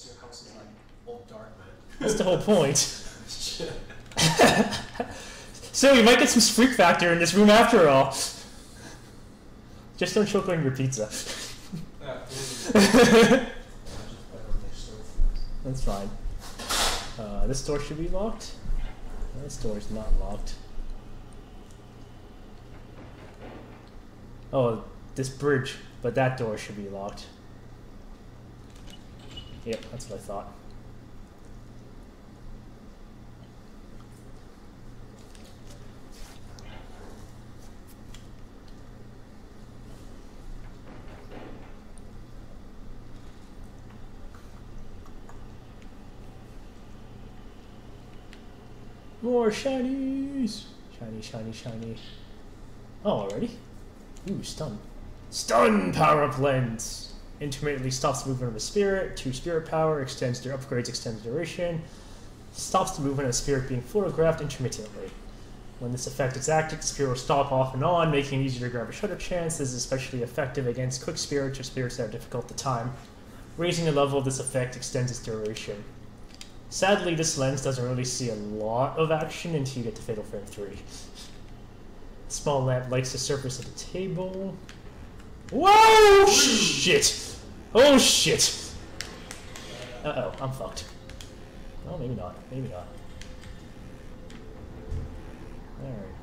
Unless your house is like old dark, man. That's the whole point. So you might get some freak factor in this room after all. Just don't choke on your pizza. That's fine. Uh, this door should be locked. This door is not locked. Oh, this bridge, but that door should be locked. Yep, that's what I thought. More shinies! Shiny, shiny, shiny. Oh, already? Ooh, stun. Stun power up lens! Intermittently stops the movement of a spirit. Two spirit power, extends their upgrades, extends duration. Stops the movement of a spirit being photographed intermittently. When this effect is active, the spirit will stop off and on, making it easier to grab a shutter chance. This is especially effective against quick spirits or spirits that are difficult to time. Raising the level of this effect extends its duration. Sadly, this lens doesn't really see a lot of action until you get to Fatal Frame 3. Small lamp lights the surface of the table. Whoa! Shit! Oh shit! Uh oh, I'm fucked. Oh, maybe not. Maybe not. Alright.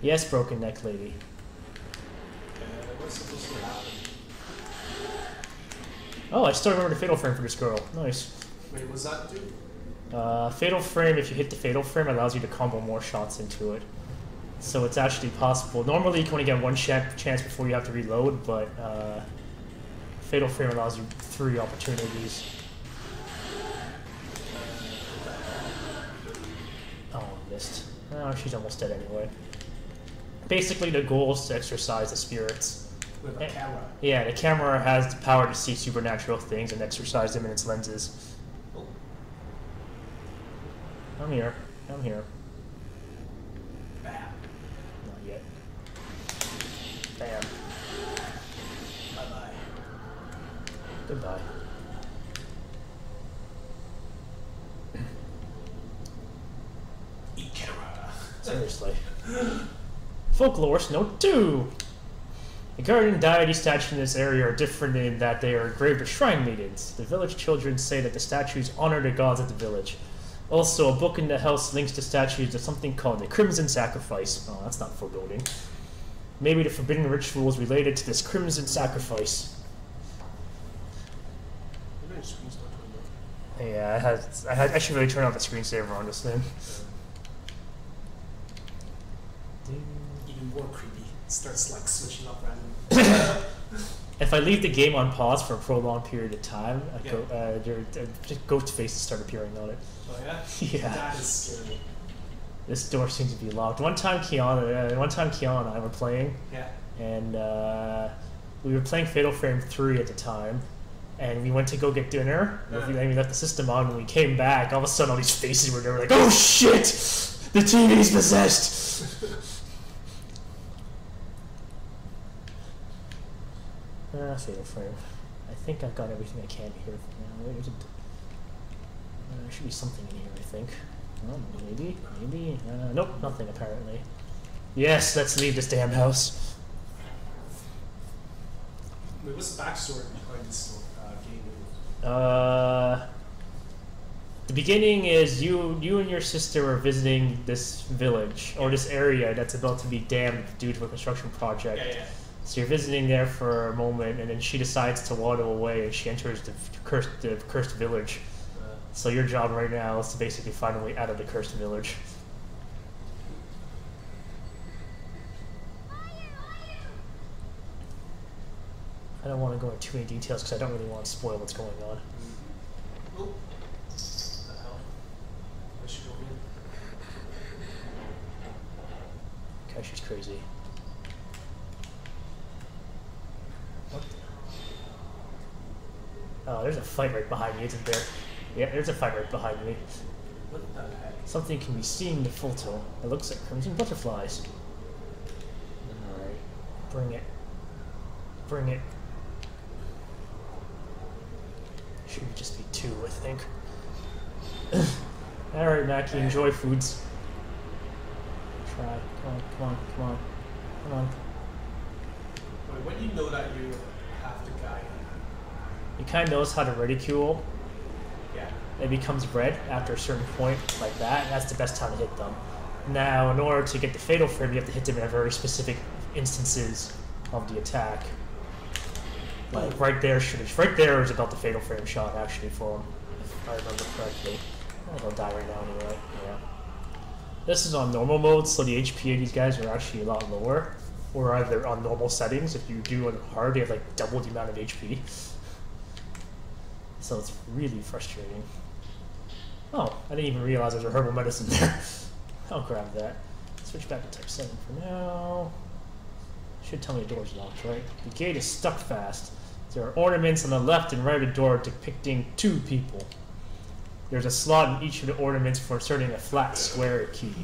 Yes, broken neck lady. Uh, what's supposed to happen? Oh, I still remember the fatal frame for this girl. Nice. Wait, was that dude? Uh, fatal frame, if you hit the fatal frame, allows you to combo more shots into it. So it's actually possible. Normally, you can only get one ch- chance before you have to reload, but uh, fatal frame allows you three opportunities. Oh, missed. Oh, she's almost dead anyway. Basically, the goal is to exercise the spirits. With a camera. Yeah, the camera has the power to see supernatural things and exercise them in its lenses. Oh, I'm here. I'm here. bam. Yet. Bam. Bye bye. Goodbye. Camera. Seriously. Folklore Note 2! The guardian deity statues in this area are different in that they are engraved with shrine maidens. The village children say that the statues honor the gods of the village. Also, a book in the house links to statues of something called the Crimson Sacrifice. Oh, that's not foreboding. Maybe the forbidden rituals related to this Crimson Sacrifice. Maybe your screen's not turned on. Yeah, I, had, I, had, I should really turn off the screensaver on this thing. Even more creepy. Starts like switching up randomly. If I leave the game on pause for a prolonged period of time, a Yeah. go, uh, there, uh, just ghost faces start appearing on it. Oh yeah? Yeah. That is scary. This door seems to be locked. One time, Kiana, uh, one time, Kiana and I were playing, Yeah. and uh, we were playing Fatal Frame Three at the time, and we went to go get dinner. Yeah. And we left the system on. When we came back, all of a sudden, all these faces were there. We're like, "Oh shit! The TV's possessed!" Ah, Fatal Frame. I think I've got everything I can here for now. Where is it? Uh, there should be something in here, I think. Oh, maybe, maybe. Uh, nope, nothing apparently. Yes, let's leave this damn house. Wait, what's the backstory behind this uh, game? Uh, the beginning is you, you and your sister are visiting this village or this area that's about to be dammed due to a construction project. Yeah, yeah. So you're visiting there for a moment, and then she decides to waddle away, and she enters the cursed, the cursed village. So your job right now is to basically find a way out of the cursed village. I don't want to go into too many details because I don't really want to spoil what's going on. Okay, she's crazy. What the? Oh, there's a fight right behind me, isn't there? Yeah, there's a fight right behind me. What the heck? Something can be seen in the photo. It looks like crimson butterflies. Alright. Bring it. Bring it. Should just be two, I think. Alright, Mackie, enjoy foods. Try. Come on, come on, come on. Come on. Wait, when you know that you have the guy, He kind of knows how to ridicule. yeah. It becomes red after a certain point, like that. That's the best time to hit them. Now, in order to get the fatal frame, you have to hit them in very specific instances of the attack. Like hmm. right there, should have right there is about the fatal frame shot actually for him, if I remember correctly. He'll die right now anyway. Yeah. This is on normal mode, so the HP of these guys are actually a lot lower. Or either on normal settings. If you do it hard, they have like double the amount of HP. So it's really frustrating. Oh, I didn't even realize there's a herbal medicine there. I'll grab that. Switch back to type 7 for now. Should tell me the door's locked, right? The gate is stuck fast. There are ornaments on the left and right of the door depicting two people. There's a slot in each of the ornaments for inserting a flat square key.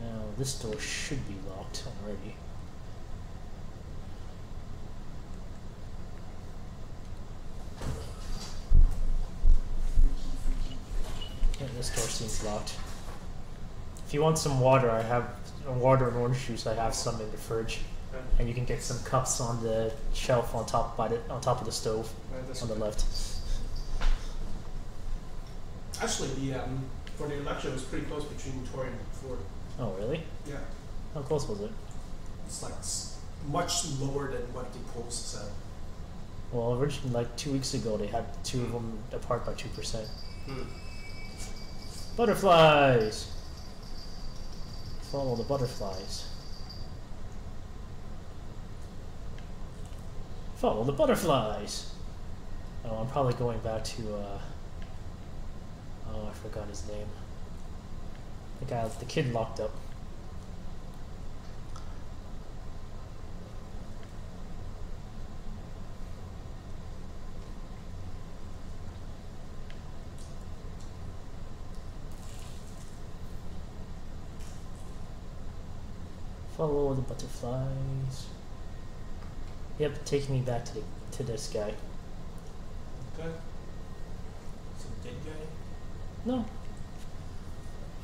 Now, this door should be locked already. Yeah, this door seems locked. If you want some water, I have uh, water and orange juice. I have some in the fridge, and you can get some cups on the shelf on top by the on top of the stove Right, on the left. Actually, the um, for the election, it was pretty close between Tory and Ford. Oh, really? Yeah. How close was it? It's like much lower than what the polls said. Well, originally, like two weeks ago, they had two of them apart by two percent. Hmm. Butterflies. Follow the butterflies. Follow the butterflies. Oh, I'm probably going back to. Uh, oh, I forgot his name. The guy, the kid locked up. Follow the butterflies. Yep, taking me back to the to this guy. Okay. Some dead guy. No.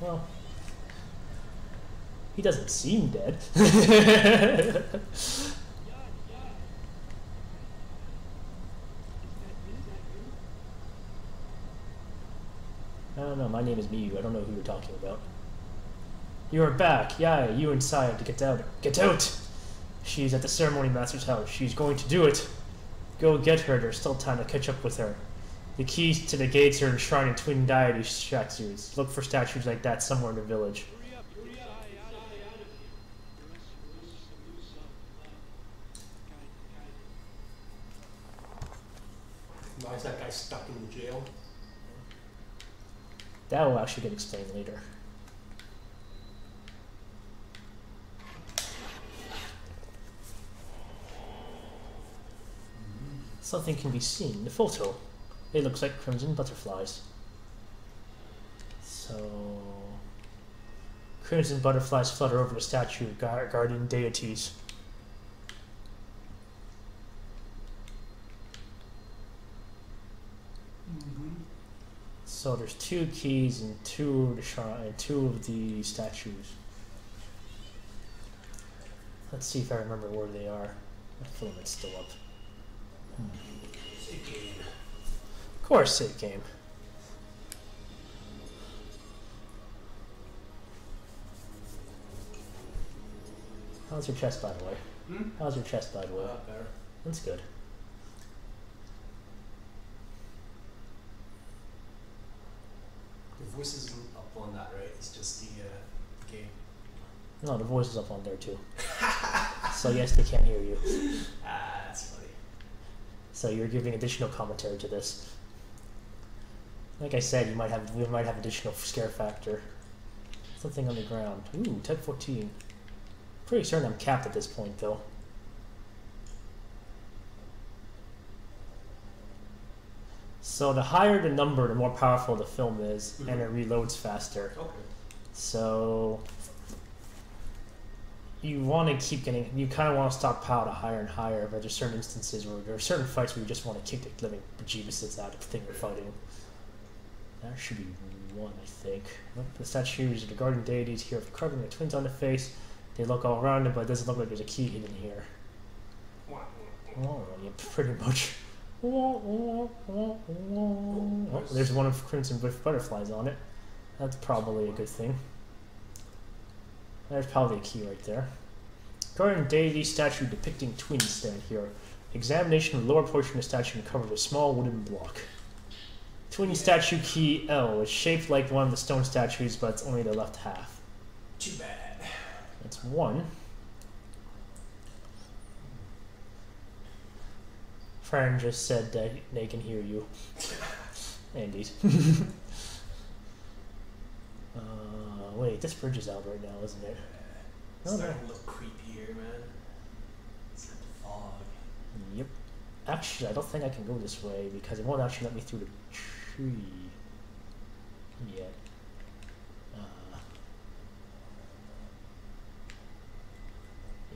Well, he doesn't seem dead. I don't know. My name is Mio. I don't know who you're talking about. You are back. Yeah, you inside to get out. Get out! She's at the ceremony master's house. She's going to do it. Go get her. There's still time to catch up with her. The keys to the gates are enshrined in twin deity statues. Look for statues like that somewhere in the village. Why is that guy stuck in jail? That will actually get explained later. Something can be seen in the photo. It looks like crimson butterflies. So, crimson butterflies flutter over the statue of guar- guardian deities. Mm-hmm. So there's two keys and two of the shrine and two of the statues. Let's see if I remember where they are. My filament's still up. Of course, save game. How's your chest, by the way? Hmm? How's your chest, by the way? Uh, better. That's good. Voice isn't up on that, right? It's just the uh, game. No, the voice is up on there too. so yes, they can't hear you. Ah, that's funny. So you're giving additional commentary to this. Like I said, you might have we might have additional scare factor. Something on the ground. Ooh, type fourteen. Pretty certain I'm capped at this point though. So the higher the number, the more powerful the film is, mm-hmm. and it reloads faster. Okay. So you want to keep getting, you kind of want to stockpile to higher and higher, but there's certain instances where there are certain fights where you just want to kick the living bejeebuses out of the thing you're fighting. That should be one, I think. Nope, the statues of the guardian deities here with carving the twins on the face. They look all around it, but it doesn't look like there's a key hidden here. Oh, yeah, pretty much. Oh, there's one of Crimson with butterflies on it. That's probably a good thing. There's probably a key right there. Guardian deity statue depicting twins stand here. Examination of the lower portion of the statue covered with a small wooden block. Twin statue key L is shaped like one of the stone statues, but it's only the left half. Too bad. That's one. Fran just said that they can hear you. Indeed. uh, wait, this bridge is out right now, isn't it? It's Oh, starting to look creepy here, man. It's like the fog. Yep. Actually, I don't think I can go this way because it won't actually let me through the tree yet. Uh,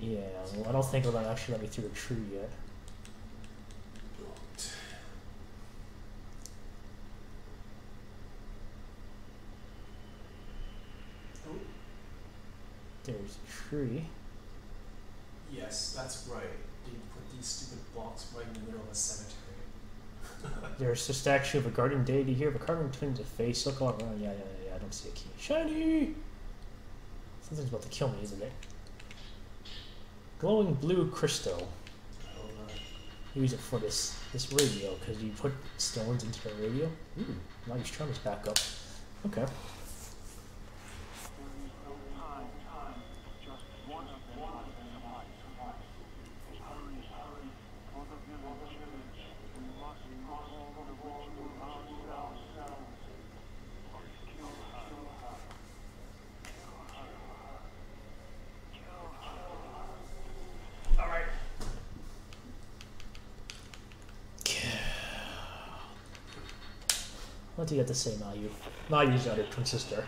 yeah, well, I don't think it'll actually let me through the tree yet. There's a tree. yes, that's right. They put these stupid blocks right in the middle of a cemetery. There's a statue of a guardian deity here, but carving twins of face. Look all around. Yeah, yeah, yeah. I don't see a key. Shiny! Something's about to kill me, isn't it? Glowing blue crystal. Use it for this this radio because you put stones into the radio. Ooh, now your strum is back up. Okay. Do you have to say, Mayu? Mayu's other twin sister.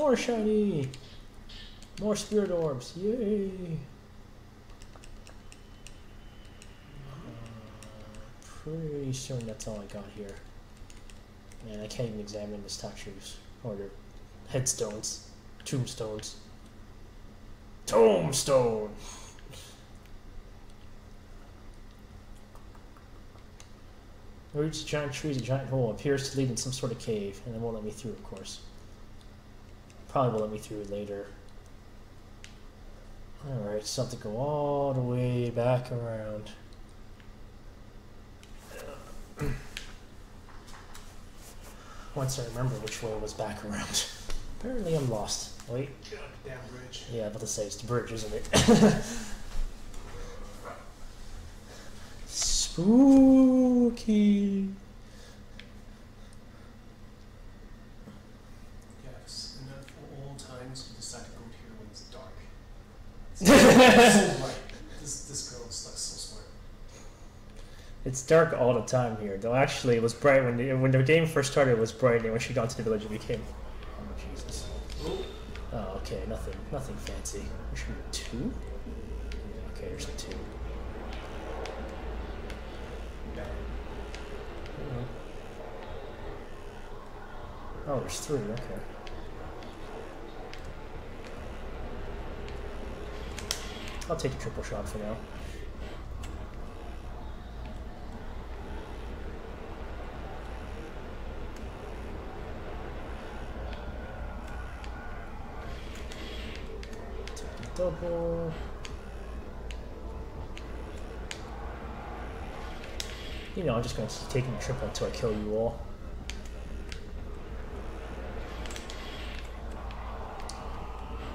More shiny! More spirit orbs! Yay! Pretty soon that's all I got here. Man, I can't even examine the statues or the headstones, tombstones. Tombstone! Roots, giant trees, a giant hole appears to lead in some sort of cave, and it won't let me through, of course. Probably will let me through later. Alright, so I have to go all the way back around. Once I remember which way was back around. Apparently I'm lost. Wait, God damn bridge. yeah, I'm about to say it's the bridge, isn't it? Spooky. Yes, and then for all times we decide to go here when it's dark. This this girl is like so smart. It's dark all the time here. Though actually, it was bright when the, when the game first started. It was bright, and when she got to the village, it became. Oh Jesus! Oh, Oh, okay, nothing, nothing fancy. There should be two. Okay, there's a two. Oh, there's three. Okay. I'll take the triple shot for now. Double. You know, I'm just going to taking the triple until I kill you all.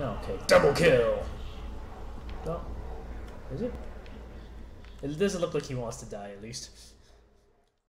Okay, double kill. Is it? It doesn't look like he wants to die, at least.